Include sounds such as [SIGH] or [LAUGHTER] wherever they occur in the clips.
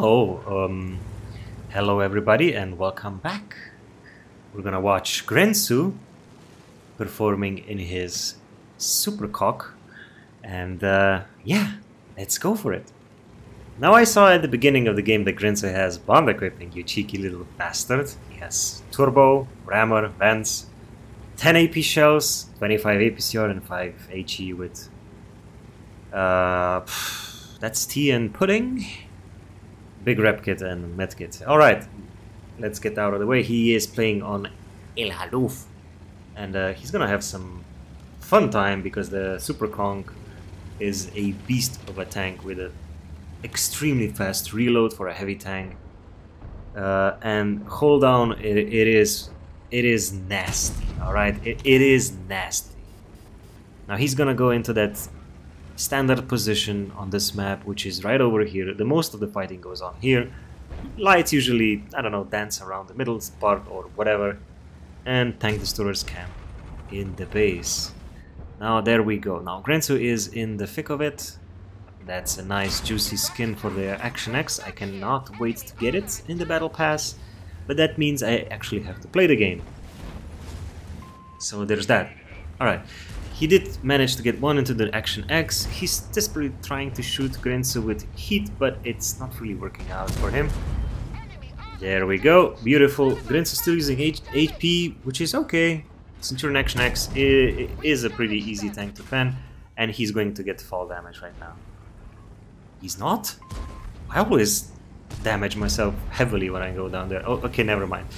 Oh, um, hello everybody and welcome back. We're gonna watch Grensu performing in his Super Conq, and uh, yeah, let's go for it. Now I saw at the beginning of the game that Grensu has bomb equipping, you cheeky little bastard. He has turbo, rammer, vents, 10 AP shells, 25 APCR and 5 HE with... Uh, that's tea and pudding. Big rep kit and med kit. Alright, let's get out of the way. He is playing on El Haluf. And uh, he's gonna have some fun time because the Super Conq is a beast of a tank with an extremely fast reload for a heavy tank. Uh, and hold down, it, it is it is nasty, alright? It, it is nasty. Now he's gonna go into that standard position on this map, which is right over here. The most of the fighting goes on here. Lights usually, I don't know, dance around the middle part or whatever. And tank destroyers camp in the base. Now there we go. Now Grensu is in the thick of it. That's a nice juicy skin for the Action X. I cannot wait to get it in the Battle Pass. But that means I actually have to play the game. So there's that. Alright. He did manage to get one into the Action X. He's desperately trying to shoot Grensu with heat, but it's not really working out for him. There we go. Beautiful. Grensu still using H HP, which is okay. Centurion Action X is a pretty easy tank to fan, and he's going to get fall damage right now. He's not? I always damage myself heavily when I go down there. Oh, okay, never mind.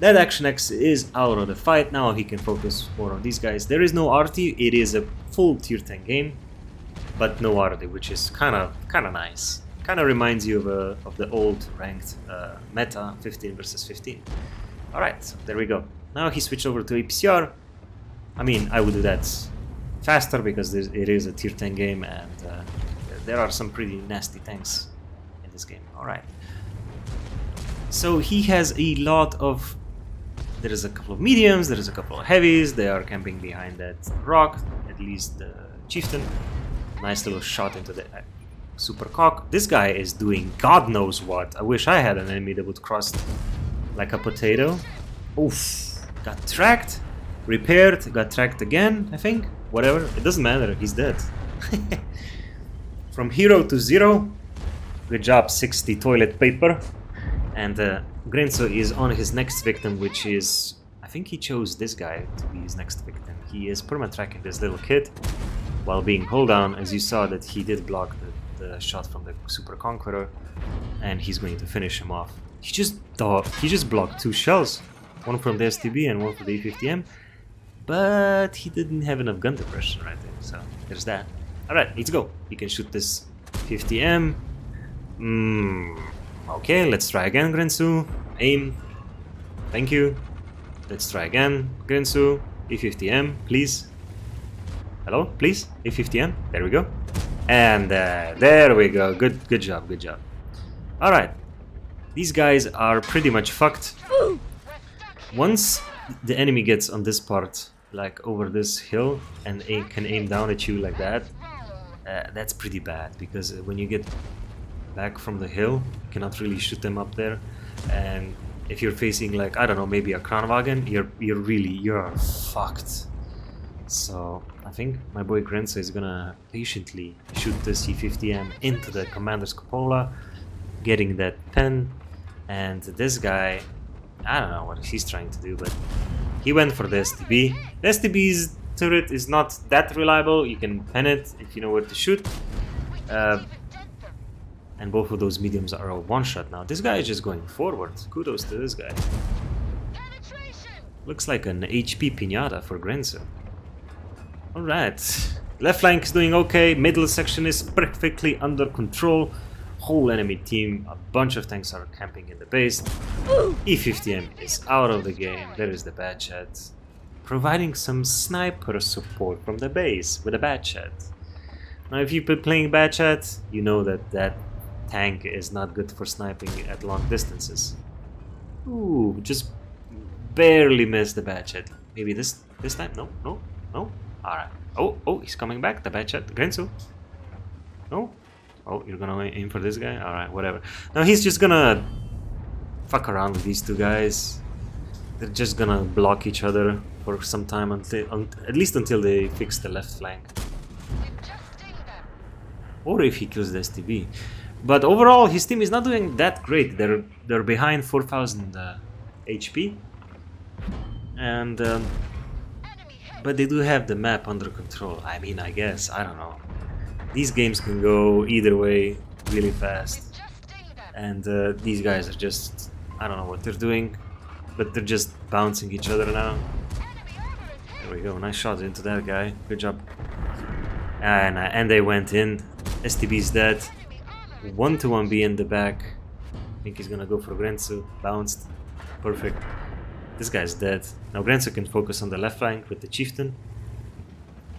That Action X is out of the fight, now he can focus more on these guys. There is no arty, it is a full tier 10 game, but no arty, which is kind of kind of nice. Kind of reminds you of, a, of the old ranked uh, meta, 15 versus 15. Alright, so there we go. Now he switched over to APCR. I mean, I would do that faster because it is a tier 10 game and uh, there are some pretty nasty tanks in this game. Alright. So he has a lot of there is a couple of mediums, there is a couple of heavies, they are camping behind that rock, at least the chieftain. Nice little shot into the uh, Super Conq. This guy is doing god knows what. I wish I had an enemy that would cross like a potato. Oof. Got tracked, repaired, got tracked again, I think. Whatever, it doesn't matter, he's dead. [LAUGHS] From hero to zero. Good job, 60 toilet paper. And uh, Grenzo is on his next victim, which is... I think he chose this guy to be his next victim. He is perma-tracking this little kid while being pulled down, as you saw that he did block the, the shot from the Super Conqueror, and he's going to finish him off. He just he just blocked two shells, one from the STB and one from the E50M, but he didn't have enough gun depression right there, so there's that. Alright, let's go. You can shoot this 50M. Mmm... Okay, let's try again, Grensu. Aim. Thank you. Let's try again, Grensu. E50M, please. Hello, please? E50M. There we go. And uh, there we go. Good, good job, good job. All right. These guys are pretty much fucked. Once the enemy gets on this part, like over this hill, and can aim down at you like that, uh, that's pretty bad because when you get back from the hill. You cannot really shoot them up there. And if you're facing like, I don't know, maybe a Kranvagn, you're, you're really, you're fucked. So I think my boy Grenzo is gonna patiently shoot the E50M into the commander's cupola, getting that pen. And this guy, I don't know what he's trying to do, but he went for the STB. The STB's turret is not that reliable, you can pen it if you know where to shoot. Uh, and both of those mediums are all one-shot now. This guy is just going forward. Kudos to this guy. Looks like an HP pinata for Grenzo. Alright. Left flank is doing okay. Middle section is perfectly under control. Whole enemy team, a bunch of tanks are camping in the base. E50M is out of the game. There is the Batchat. Providing some sniper support from the base with a Batchat. Now if you've been playing Batchat, you know that that tank is not good for sniping at long distances. Ooh, just barely missed the Batchat. Maybe this this time? No, no, no. Alright. Oh, oh, he's coming back, the Batchat. Grensu. No? Oh, you're gonna aim for this guy? Alright, whatever. Now he's just gonna fuck around with these two guys. They're just gonna block each other for some time until, un at least until they fix the left flank. Or if he kills the STB. But overall, his team is not doing that great. They're they're behind 4,000 uh, HP, and um, but they do have the map under control. I mean, I guess I don't know. These games can go either way really fast, and uh, these guys are just I don't know what they're doing, but they're just bouncing each other now. There we go, nice shot into that guy. Good job. And uh, and they went in. STB's dead. One to one B in the back. I think he's gonna go for Grenzu. Bounced. Perfect. This guy's dead. Now Grenzu can focus on the left flank with the chieftain.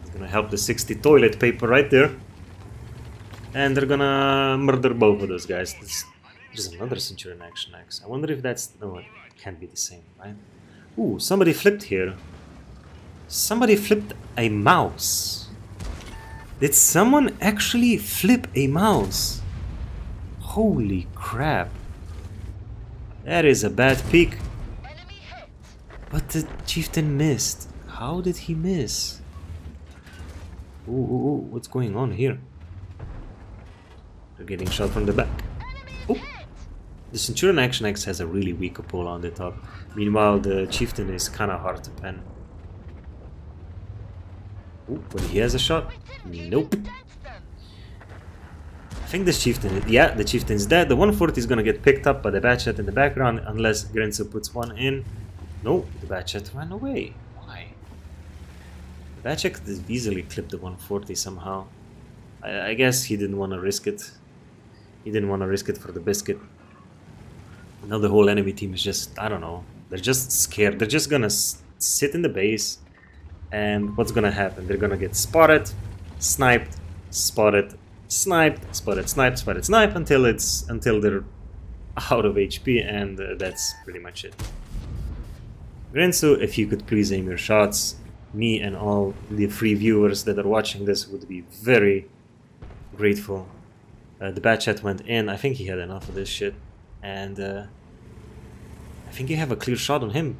He's gonna help the 60 toilet paper right there. And they're gonna murder both of those guys. This, there's another Centurion Action X. I wonder if that's... No, it can't be the same, right? Ooh, somebody flipped here. Somebody flipped a mouse. Did someone actually flip a mouse? Holy crap. That is a bad peek. But the chieftain missed. How did he miss? Ooh, ooh, ooh, what's going on here? They're getting shot from the back. Ooh. The Centurion Action X has a really weak pull on the top. Meanwhile, the chieftain is kinda hard to pen. Ooh, but he has a shot? Nope. Think this chieftain, yeah, the chieftain's dead. The 140 is gonna get picked up by the Batchat in the background unless Grenzo puts one in. No, the Batchat ran away. Why? The Batchat could easily clip the 140 somehow. I, I guess he didn't want to risk it. He didn't want to risk it for the biscuit. Now the whole enemy team is just, I don't know, they're just scared. They're just gonna sit in the base and what's gonna happen? They're gonna get spotted, sniped, spotted, sniped, spotted, sniped, spotted, snipe until it's until they're out of HP, and uh, that's pretty much it. Rensu, if you could please aim your shots, me and all the free viewers that are watching this would be very grateful. Uh, the Batchat went in. I think he had enough of this shit, and uh, I think you have a clear shot on him.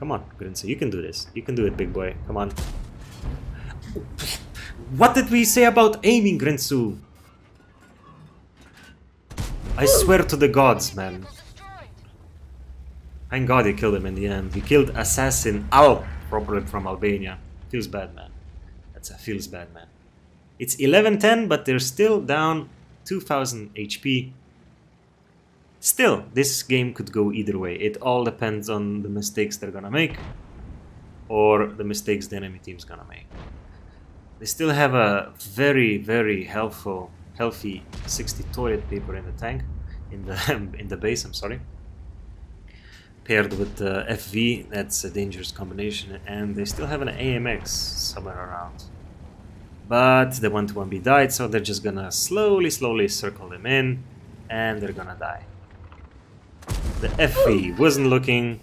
Come on, Grinso, you can do this. You can do it, big boy. Come on. What did we say about aiming, Grinsu? I swear to the gods, man. Thank god he killed him in the end. He killed Assassin Al, properly from Albania. Feels bad, man. That's a feels bad, man. It's 11-10, but they're still down 2000 HP. Still, this game could go either way. It all depends on the mistakes they're gonna make or the mistakes the enemy team's gonna make. They still have a very, very helpful, healthy 60 toilet paper in the tank, in the [LAUGHS] in the base. I'm sorry. Paired with uh, the FV, that's a dangerous combination, and they still have an AMX somewhere around. But the one-to-one B died, so they're just gonna slowly, slowly circle them in, and they're gonna die. The FV oh. wasn't looking,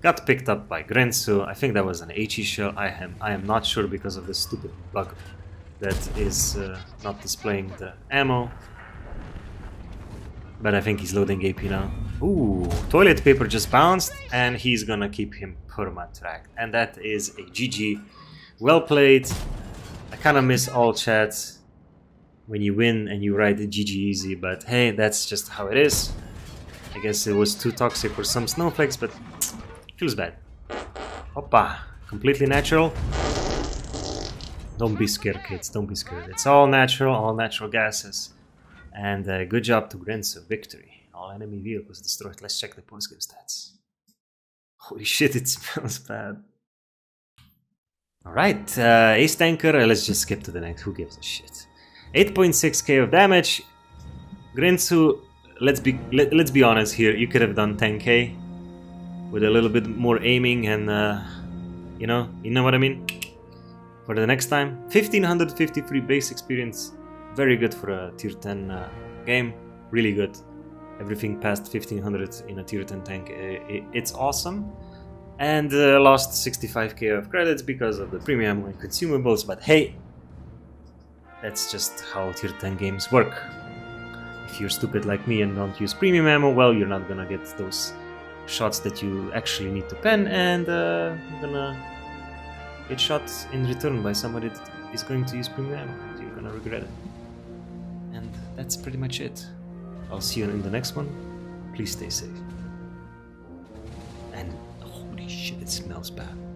got picked up by Grensu. I think that was an HE shell. I am I am not sure because of this stupid bug that is uh, not displaying the ammo. But I think he's loading AP now. Ooh, toilet paper just bounced and he's gonna keep him perma-tracked. And that is a GG. Well played. I kinda miss all chats when you win and you write GG easy, but hey, that's just how it is. I guess it was too toxic for some snowflakes, but feels bad. Hoppa! Completely natural. Don't be scared, kids. Don't be scared. It's all natural, all natural gases. And uh, good job to Grenzo. Victory. All enemy vehicles destroyed. Let's check the postgame stats. Holy [LAUGHS] shit, it smells bad. Alright, uh, Ace Tanker, uh, let's just skip to the next. Who gives a shit? 8.6k of damage. Grenzu, let's be let, us be honest here. You could have done 10k with a little bit more aiming and uh, you know, you know what I mean. For the next time, 1553 base experience, very good for a tier 10 uh, game. Really good. Everything past 1500 in a tier 10 tank, it's awesome and uh, lost 65k of credits because of the premium and consumables but hey that's just how tier 10 games work if you're stupid like me and don't use premium ammo, well, you're not gonna get those shots that you actually need to pen, and uh, you're gonna get shot in return by somebody that is going to use premium ammo. You're gonna regret it. And that's pretty much it. I'll see you in the next one. Please stay safe. And holy shit, it smells bad.